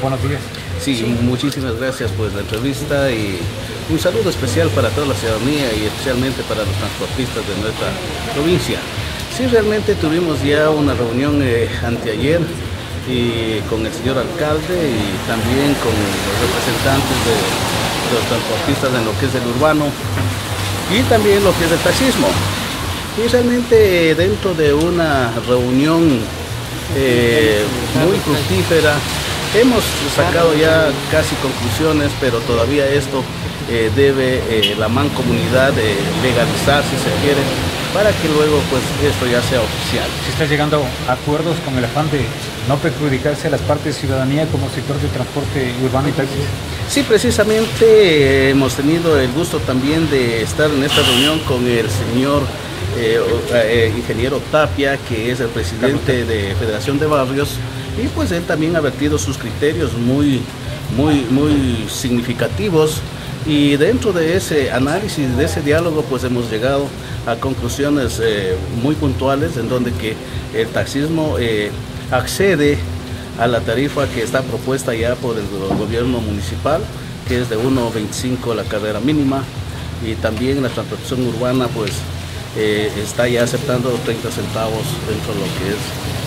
Buenos días. Sí, muchísimas gracias por la entrevista y un saludo especial para toda la ciudadanía y especialmente para los transportistas de nuestra provincia. Sí, realmente tuvimos ya una reunión eh, anteayer y con el señor alcalde y también con los representantes de los transportistas en lo que es el urbano y también lo que es el taxismo. Y realmente dentro de una reunión eh, muy fructífera hemos sacado ya casi conclusiones, pero todavía esto eh, debe eh, la mancomunidad legalizar si se quiere para que luego pues esto ya sea oficial. ¿Se está llegando a acuerdos con el afán de no perjudicarse a las partes de ciudadanía como sector de transporte urbano y taxis? Sí, precisamente hemos tenido el gusto también de estar en esta reunión con el señor eh, eh, ingeniero Tapia, que es el presidente de Federación de Barrios, y pues él también ha vertido sus criterios muy, muy, muy significativos y dentro de ese análisis, de ese diálogo, pues hemos llegado a conclusiones eh, muy puntuales en donde que el taxismo accede a la tarifa que está propuesta ya por el gobierno municipal, que es de 1.25 la carrera mínima, y también la transportación urbana pues eh, está ya aceptando 30 centavos dentro de lo que es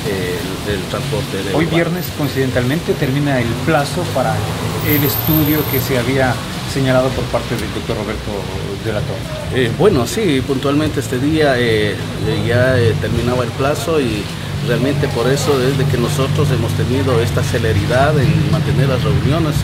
eh, el, transporte. De Hoy viernes, coincidentalmente, termina el plazo para el estudio que se había señalado por parte del doctor Roberto de la Torre. Eh, bueno, sí, puntualmente este día ya terminaba el plazo y realmente por eso desde que nosotros hemos tenido esta celeridad en mantener las reuniones.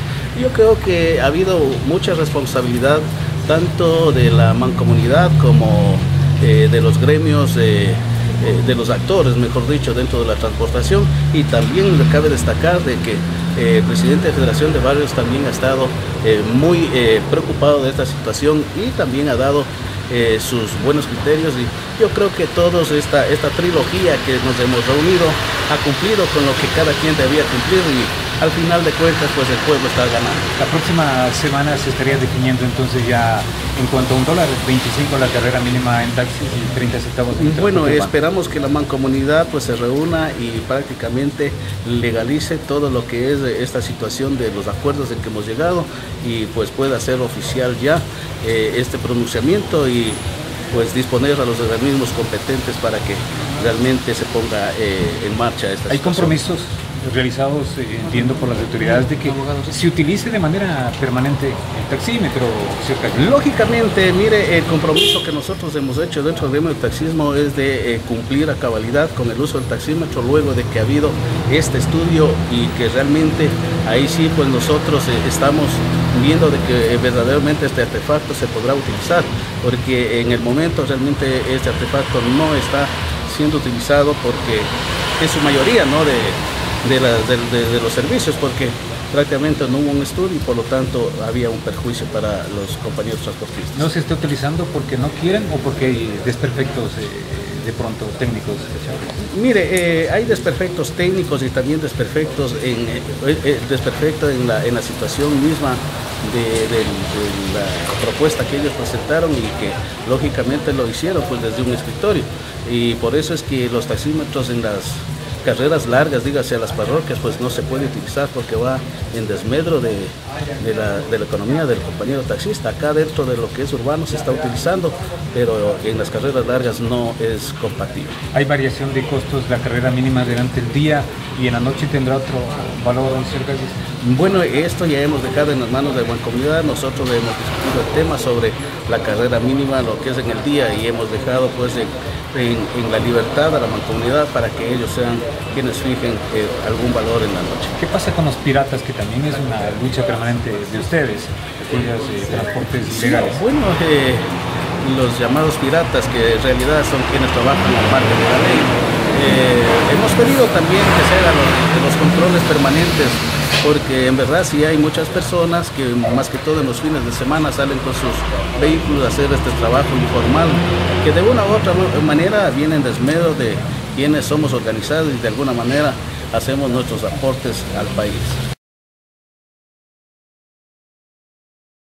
Yo creo que ha habido mucha responsabilidad tanto de la mancomunidad como eh, de los gremios, eh, eh, de los actores, mejor dicho, dentro de la transportación. Y también cabe destacar de que el presidente de Federación de Barrios también ha estado muy preocupado de esta situación y también ha dado sus buenos criterios. Y yo creo que todos esta, esta trilogía que nos hemos reunido ha cumplido con lo que cada quien debía cumplir y al final de cuentas pues el pueblo está ganando. La próxima semana se estaría definiendo entonces ya en cuanto a un dólar, 25 la carrera mínima en taxis y 30 centavos en Bueno, esperamos que la mancomunidad pues se reúna y prácticamente legalice todo lo que es esta situación de los acuerdos en que hemos llegado y pues pueda ser oficial ya eh, este pronunciamiento y pues disponer a los organismos competentes para que realmente se ponga eh, en marcha esta ¿Hay compromisos realizados, eh, entiendo, por las autoridades de que se utilice de manera permanente el taxímetro Lógicamente, mire, el compromiso que nosotros hemos hecho dentro del taxismo es de eh, cumplir a cabalidad con el uso del taxímetro luego de que ha habido este estudio y que realmente ahí sí pues nosotros eh, estamos viendo de que verdaderamente este artefacto se podrá utilizar porque en el momento realmente este artefacto no está siendo utilizado porque es su mayoría ¿no? de, de, los servicios porque prácticamente no hubo un estudio y por lo tanto había un perjuicio para los compañeros transportistas. ¿No se está utilizando porque no quieren o porque hay desperfectos eh, de pronto técnicos? Mire, eh, hay desperfectos técnicos y también desperfectos en, eh, desperfecto en, la, en la situación misma de, la propuesta que ellos presentaron y que lógicamente lo hicieron pues desde un escritorio y por eso es que los taxímetros en las carreras largas, dígase a las parroquias, pues no se puede utilizar porque va en desmedro de, la, economía del compañero taxista. Acá dentro de lo que es urbano se está utilizando, pero en las carreras largas no es compatible. ¿Hay variación de costos la carrera mínima durante el día y en la noche tendrá otro valor, cerca Bueno, esto ya hemos dejado en las manos de la comunidad. Nosotros hemos discutido el tema sobre la carrera mínima, lo que es en el día, y hemos dejado pues en, la libertad a la mancomunidad para que ellos sean quienes fijen eh, algún valor en la noche. ¿Qué pasa con los piratas, que también es una lucha permanente de ustedes, aquellos eh, transportes ilegales? bueno, eh, los llamados piratas, que en realidad son quienes trabajan al margen de la ley, hemos pedido también que se hagan los controles permanentes porque en verdad sí hay muchas personas que más que todo en los fines de semana salen con sus vehículos a hacer este trabajo informal, que de una u otra manera vienen desmedro de quienes somos organizados y de alguna manera hacemos nuestros aportes al país.